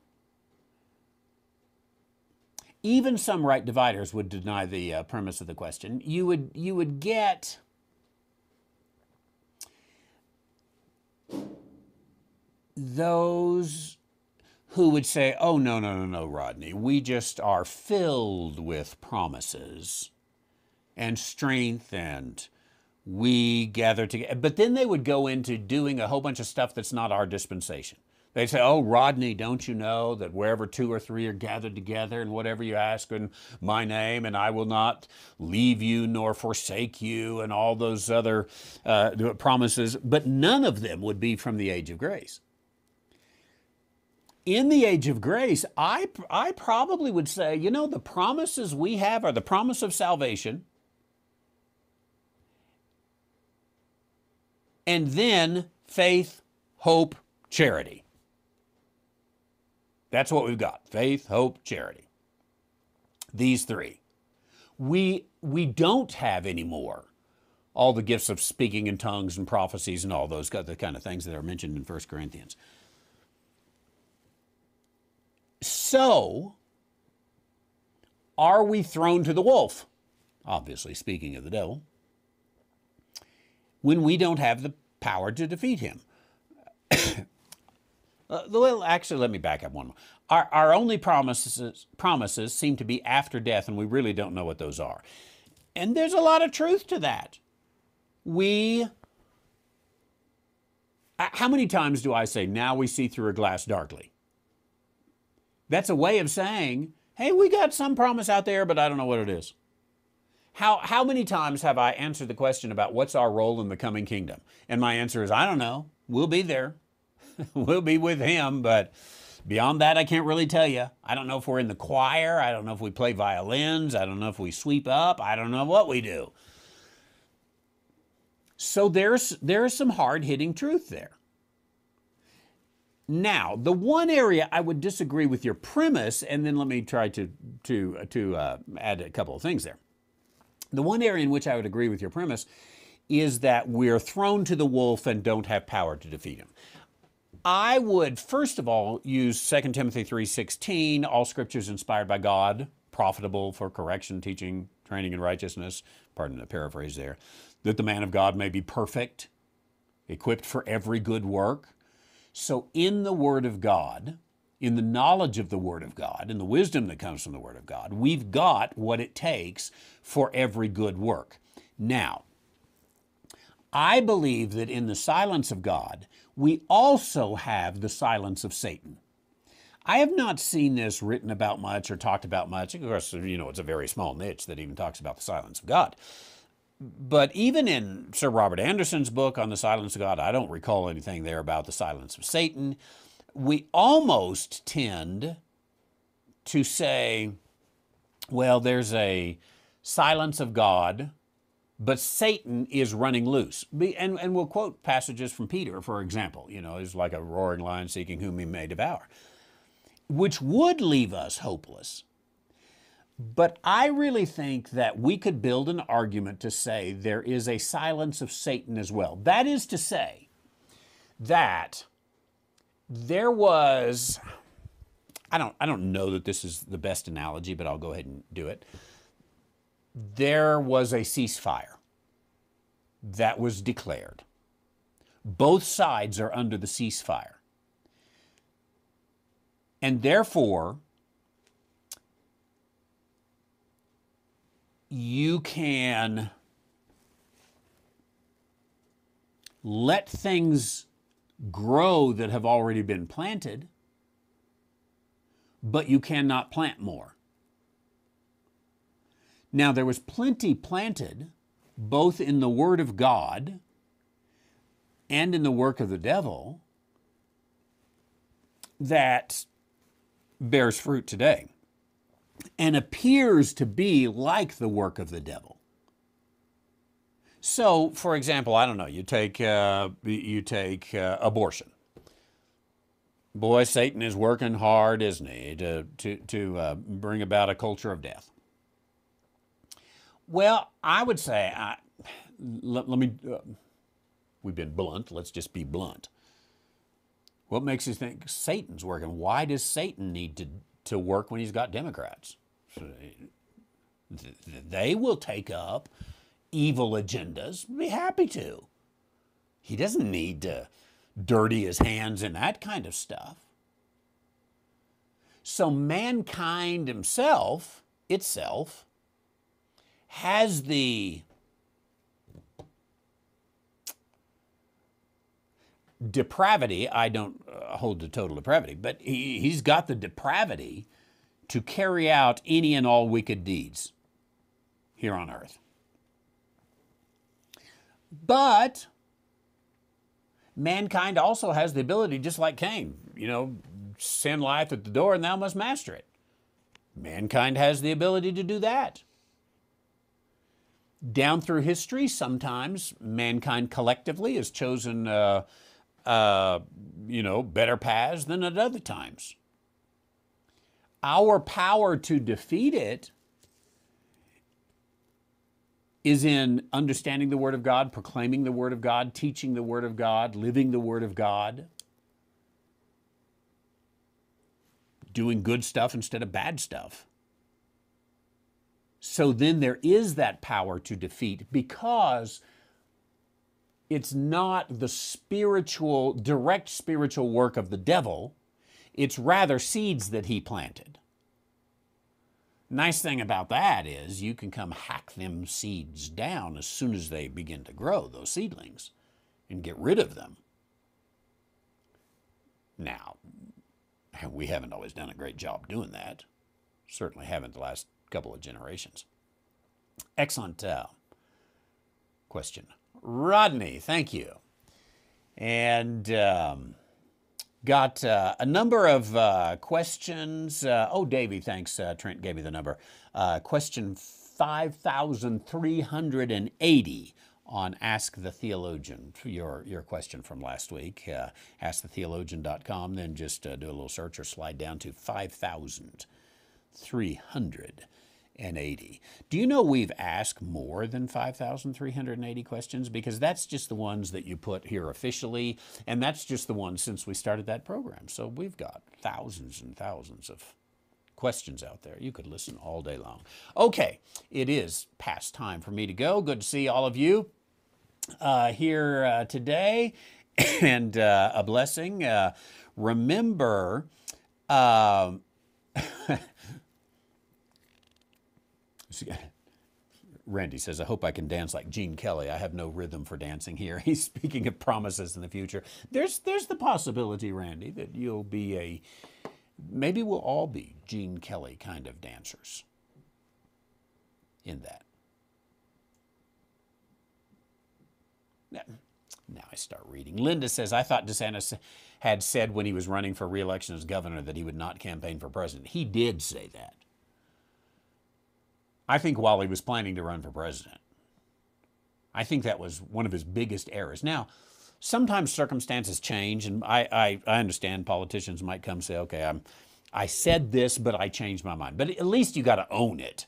Even some right dividers would deny the uh, premise of the question. You would you would get those who would say, "Oh no, no, no, no, Rodney. We just are filled with promises and strength and we gather together." But then they would go into doing a whole bunch of stuff that's not our dispensation. They say, Oh, Rodney, don't you know that wherever two or three are gathered together and whatever you ask in my name, and I will not leave you nor forsake you, and all those other uh, promises, but none of them would be from the age of grace. In the age of grace, I, I probably would say, you know, the promises we have are the promise of salvation. And then faith, hope, charity. That's what we've got faith, hope, charity. These three. We, we don't have anymore all the gifts of speaking in tongues and prophecies and all those the kind of things that are mentioned in 1 Corinthians. So, are we thrown to the wolf? Obviously, speaking of the devil, when we don't have the power to defeat him. Uh, well, actually, let me back up one more. Our, our only promises, promises seem to be after death, and we really don't know what those are. And there's a lot of truth to that. We, uh, how many times do I say, now we see through a glass darkly? That's a way of saying, hey, we got some promise out there, but I don't know what it is. How, how many times have I answered the question about what's our role in the coming kingdom? And my answer is, I don't know. We'll be there. *laughs* we'll be with him, but beyond that, I can't really tell you. I don't know if we're in the choir. I don't know if we play violins. I don't know if we sweep up. I don't know what we do. So there's there's some hard hitting truth there. Now, the one area I would disagree with your premise, and then let me try to to to uh, add a couple of things there. The one area in which I would agree with your premise is that we're thrown to the wolf and don't have power to defeat him. I would first of all use 2 Timothy 3:16, all scriptures inspired by God, profitable for correction, teaching, training in righteousness, pardon the paraphrase there, that the man of God may be perfect, equipped for every good work. So in the word of God, in the knowledge of the Word of God, in the wisdom that comes from the Word of God, we've got what it takes for every good work. Now, I believe that in the silence of God, we also have the silence of Satan. I have not seen this written about much or talked about much. Of course, you know, it's a very small niche that even talks about the silence of God. But even in Sir Robert Anderson's book on the silence of God, I don't recall anything there about the silence of Satan. We almost tend to say, well, there's a silence of God but Satan is running loose. And, and we'll quote passages from Peter, for example. You know, he's like a roaring lion seeking whom he may devour, which would leave us hopeless. But I really think that we could build an argument to say there is a silence of Satan as well. That is to say, that there was, I don't, I don't know that this is the best analogy, but I'll go ahead and do it there was a ceasefire that was declared. Both sides are under the ceasefire. And therefore, you can let things grow that have already been planted, but you cannot plant more. Now, there was plenty planted, both in the Word of God and in the work of the devil, that bears fruit today and appears to be like the work of the devil. So, for example, I don't know. You take uh, you take uh, abortion. Boy, Satan is working hard, isn't he, to to to uh, bring about a culture of death. Well, I would say, I, let, let me. Uh, we've been blunt. Let's just be blunt. What makes you think Satan's working? Why does Satan need to to work when he's got Democrats? They will take up evil agendas. Be happy to. He doesn't need to dirty his hands in that kind of stuff. So mankind himself, itself, has the depravity. I don't uh, hold to total depravity, but he, he's got the depravity to carry out any and all wicked deeds here on earth. But mankind also has the ability, just like Cain, you know, sin lieth at the door and thou must master it. Mankind has the ability to do that. Down through history, sometimes mankind collectively has chosen, uh, uh, you know, better paths than at other times. Our power to defeat it is in understanding the Word of God, proclaiming the Word of God, teaching the Word of God, living the Word of God, doing good stuff instead of bad stuff. So then there is that power to defeat because it's not the spiritual, direct spiritual work of the devil, it's rather seeds that he planted. Nice thing about that is you can come hack them seeds down as soon as they begin to grow, those seedlings, and get rid of them. Now, we haven't always done a great job doing that. Certainly haven't the last couple of generations. Excellent uh, question. Rodney, thank you. And um, Got uh, a number of uh, questions. Uh, oh, Davey, thanks. Uh, Trent gave me the number. Uh, question 5,380 on Ask the Theologian, your, your question from last week. Uh, askthetheologian.com, then just do a little search or slide down to 5,300 and 80. Do you know we've asked more than 5,380 questions? Because that's just the ones that you put here officially, and that's just the ones since we started that program. So we've got thousands and thousands of questions out there. You could listen all day long. Okay, it is past time for me to go. Good to see all of you uh, here uh, today, *coughs* and uh, a blessing. Uh, remember, um, *laughs* *laughs* Randy says, I hope I can dance like Gene Kelly. I have no rhythm for dancing here. *laughs* He's speaking of promises in the future. There's, there's the possibility, Randy, that you'll be a, maybe we'll all be Gene Kelly kind of dancers in that. Now, now I start reading. Linda says, I thought DeSantis had said when he was running for reelection as governor that he would not campaign for president. He did say that. I think while he was planning to run for president. I think that was one of his biggest errors. Now, sometimes circumstances change, and I, I, I understand politicians might come say, okay, I'm, I said this, but I changed my mind. But at least you got to own it.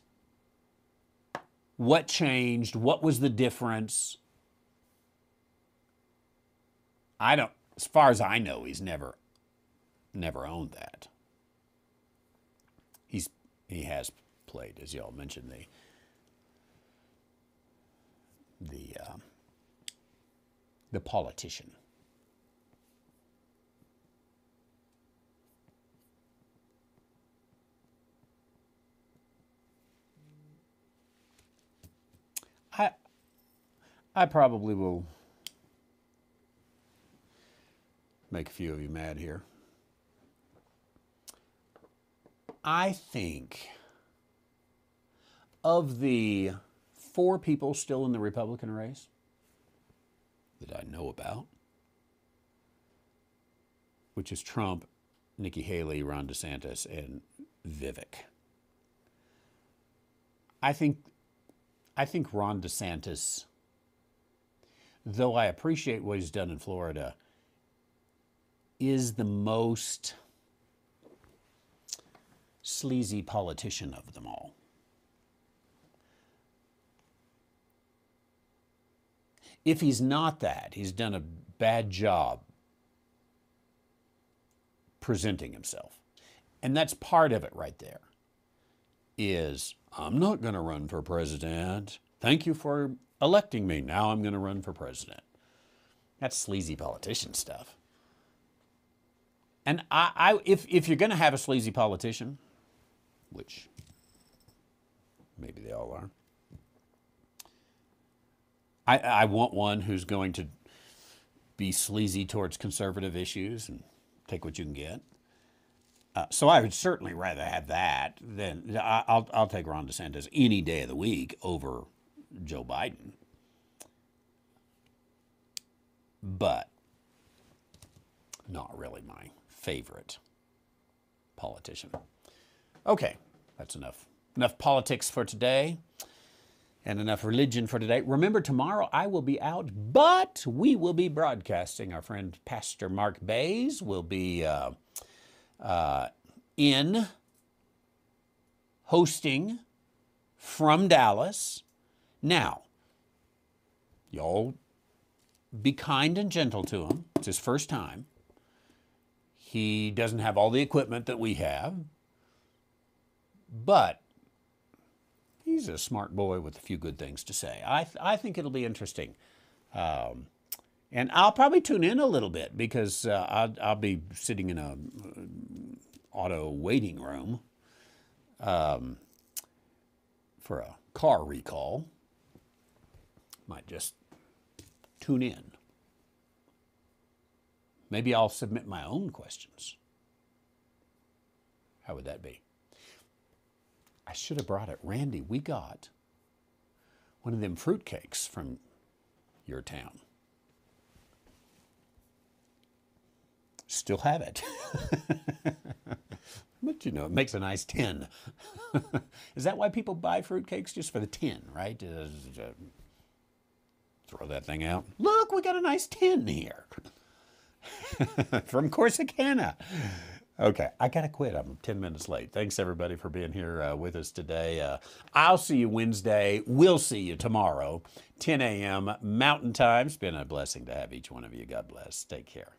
What changed? What was the difference? I don't, as far as I know, he's never, never owned that. He's, he has as y'all mentioned, the the uh, the politician. I I probably will make a few of you mad here. I think of the four people still in the Republican race that I know about, which is Trump, Nikki Haley, Ron DeSantis, and Vivek. I think I think Ron DeSantis though I appreciate what he's done in Florida, is the most sleazy politician of them all. If he's not that, he's done a bad job presenting himself. And that's part of it right there. Is I'm not going to run for president. Thank you for electing me. Now I'm going to run for president. That's sleazy politician stuff. And I, I if, if you're going to have a sleazy politician, which maybe they all are, I, I want one who's going to be sleazy towards conservative issues and take what you can get. Uh, so I would certainly rather have that than I- I'll, I'll take Ron DeSantis any day of the week over Joe Biden. But not really my favorite politician. Okay, that's enough. Enough politics for today and enough religion for today. Remember, tomorrow I will be out, but we will be broadcasting. Our friend Pastor Mark Bays will be uh, uh, in hosting from Dallas. Now, y'all be kind and gentle to him. It's his first time. He doesn't have all the equipment that we have, but he's a smart boy with a few good things to say. I, th- I think it'll be interesting. Um, and I'll probably tune in a little bit because uh, I'll, I'll be sitting in a uh, auto waiting room um, for a car recall. Might just tune in. Maybe I'll submit my own questions. How would that be? I should have brought it. Randy, we got one of them fruitcakes from your town. Still have it. *laughs* but you know, it makes a nice tin. *laughs* Is that why people buy fruitcakes? Just for the tin, right? Throw that thing out. Look, we got a nice tin here. *laughs* from Corsicana. Okay, I gotta quit. I'm 10 minutes late. Thanks everybody for being here uh, with us today. Uh, I'll see you Wednesday. We'll see you tomorrow, 10 a.m. Mountain Time. It's been a blessing to have each one of you. God bless. Take care.